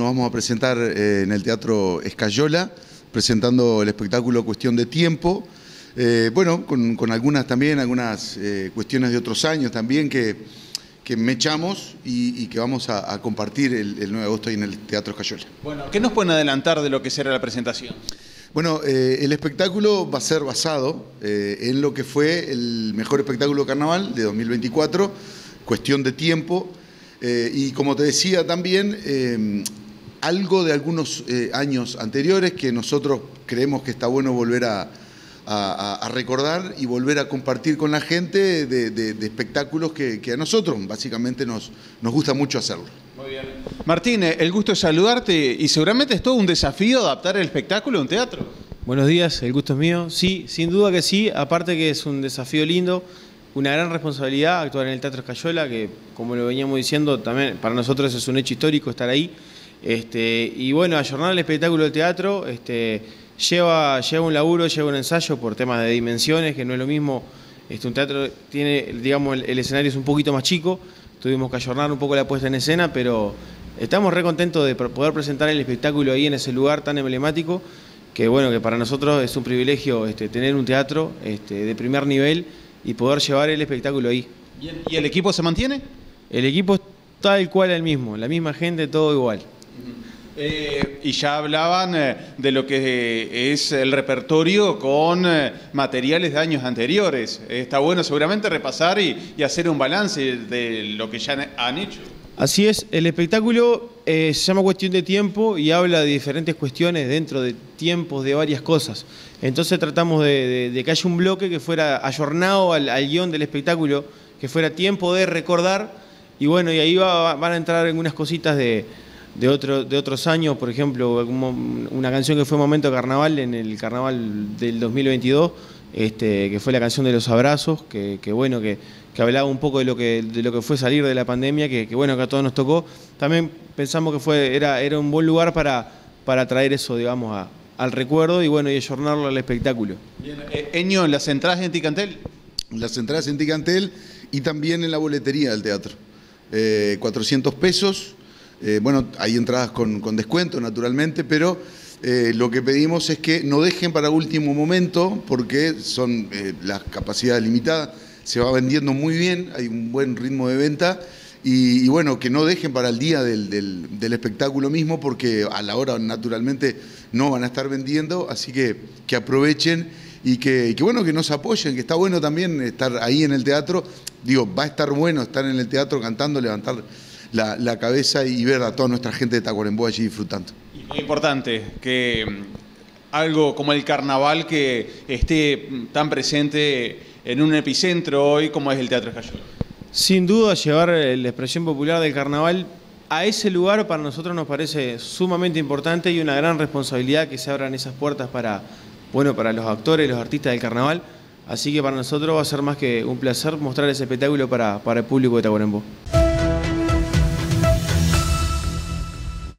nos vamos a presentar eh, en el Teatro Escayola, presentando el espectáculo Cuestión de Tiempo. Eh, bueno, con, algunas también, algunas eh, cuestiones de otros años también que, que me echamos y, que vamos a, compartir el, 9 de agosto ahí en el Teatro Escayola. Bueno, ¿qué nos pueden adelantar de lo que será la presentación? Bueno, el espectáculo va a ser basado en lo que fue el mejor espectáculo carnaval de 2024, Cuestión de Tiempo, eh, y como te decía también, eh, algo de algunos eh, años anteriores que nosotros creemos que está bueno volver a, recordar y volver a compartir con la gente de, espectáculos que, a nosotros básicamente nos, nos gusta mucho hacerlo. Muy bien. Martín, el gusto es saludarte y seguramente es todo un desafío adaptar el espectáculo a un teatro. Buenos días, el gusto es mío. Sí, sin duda que sí, aparte que es un desafío lindo una gran responsabilidad actuar en el Teatro Escayola, que como lo veníamos diciendo, también para nosotros es un hecho histórico estar ahí. Este, y bueno, ayornar el espectáculo del teatro este, lleva, lleva un laburo, lleva un ensayo por temas de dimensiones, que no es lo mismo. Este, un teatro tiene, digamos, el, escenario es un poquito más chico, tuvimos que ayornar un poco la puesta en escena, pero estamos re contentos de poder presentar el espectáculo ahí en ese lugar tan emblemático, que bueno, que para nosotros es un privilegio este, tener un teatro este, de primer nivel y poder llevar el espectáculo ahí. ¿Y el, equipo se mantiene? El equipo es tal cual el mismo, la misma gente, todo igual. Eh, y ya hablaban eh, de lo que es el repertorio con eh, materiales de años anteriores. Está bueno seguramente repasar y, hacer un balance de lo que ya han hecho. Así es, el espectáculo se llama Cuestión de Tiempo y habla de diferentes cuestiones dentro de tiempos de varias cosas. Entonces tratamos de, que haya un bloque que fuera ayornado al, guion del espectáculo, que fuera tiempo de recordar, y bueno, y ahí van a entrar algunas cositas de, de, otros años, por ejemplo, una canción que fue Momento Carnaval en el Carnaval del 2022, este, que fue la canción de los abrazos, que, bueno, que, hablaba un poco de lo que, de lo que fue salir de la pandemia, que, bueno, que a todos nos tocó. También pensamos que fue, era, era un buen lugar para, para traer eso, digamos, a, al recuerdo y bueno, y ayornarlo al espectáculo. Bien. Eh, Eño, ¿las entradas en Ticantel? Las entradas en Ticantel y también en la boletería del teatro. 400 eh, pesos, eh, bueno, hay entradas con, descuento naturalmente, pero lo que pedimos es que no dejen para último momento porque son las capacidades limitadas, se va vendiendo muy bien, hay un buen ritmo de venta y, bueno, que no dejen para el día del, espectáculo mismo, porque a la hora naturalmente no van a estar vendiendo, así que que aprovechen y que, bueno, que nos apoyen, que está bueno también estar ahí en el teatro. Digo, va a estar bueno estar en el teatro cantando, levantar la, cabeza y ver a toda nuestra gente de Tacuarembó allí disfrutando. Y muy importante que mm, algo como el carnaval que esté mm, tan presente en un epicentro hoy como es el Teatro Escayola. Sin duda, llevar eh, la expresión popular del carnaval a ese lugar para nosotros nos parece sumamente importante y una gran responsabilidad que se abran esas puertas para, bueno, para los actores, los artistas del carnaval. Así que para nosotros va a ser más que un placer mostrar ese espectáculo para, para el público de Tacuarembó.